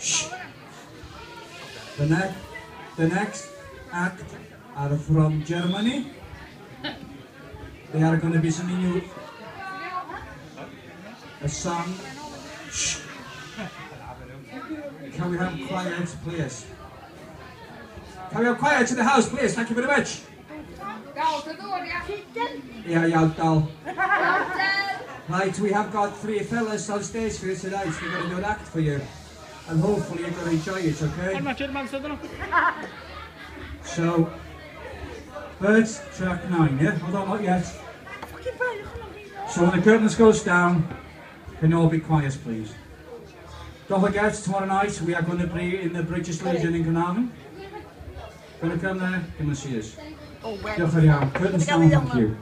Shh. The next, the next act are from Germany. They are going to be singing you a song. Shh. Can we have quiet, please? Can we have quiet in the house, please? Thank you very much. Yeah, yeah, doll. Right, we have got three fellas on stage for you tonight. We're going to do an act for you. And hopefully you're going to enjoy it, okay? So, first track nine, yeah? Hold on, not yet. So when the curtains goes down, can you all be quiet, please? Don't forget, tomorrow night we are going to be in the British Legion in Caernarfon. Going to come there? Come and see us. Diolch yn iawn. Curtains down, thank you.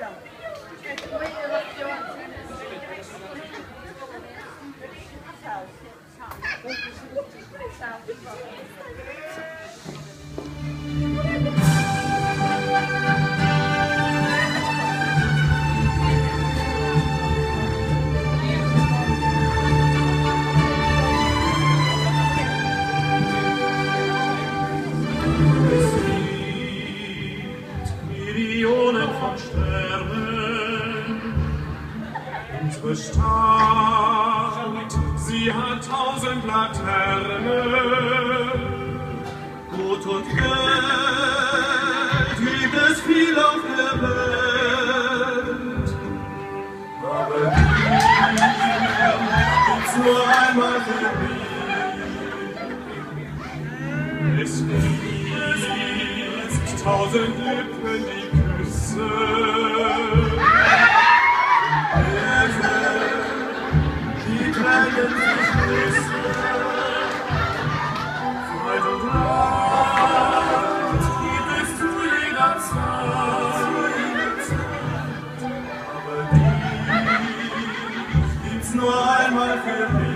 Dominicana. Stadt, sie hat tausend Laternen. Gut und Geld gibt es viel auf der Welt. Aber die gibt's nur einmal für mich. Es gibt tausend Lippen, die küssen. Gibt's nur einmal für mich.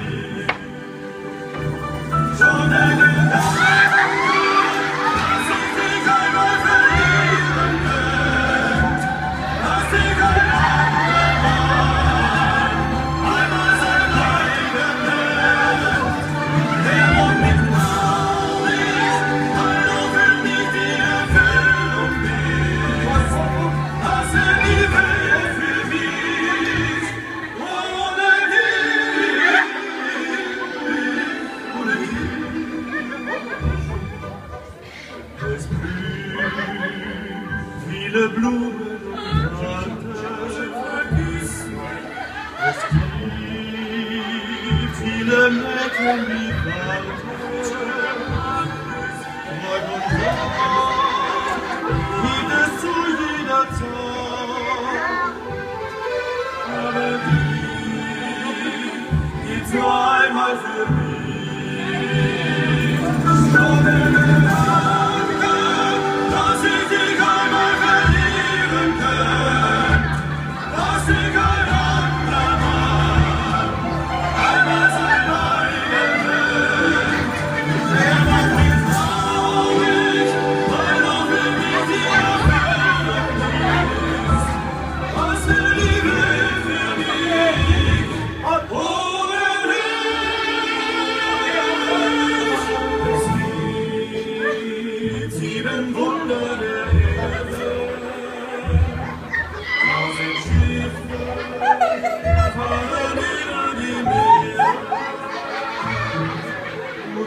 Viele Blumen und Kranke. Es gibt viele Mädchen, die warten. Tag und Nacht gibt es zu jeder Zeit. Aber die gibt's nur einmal für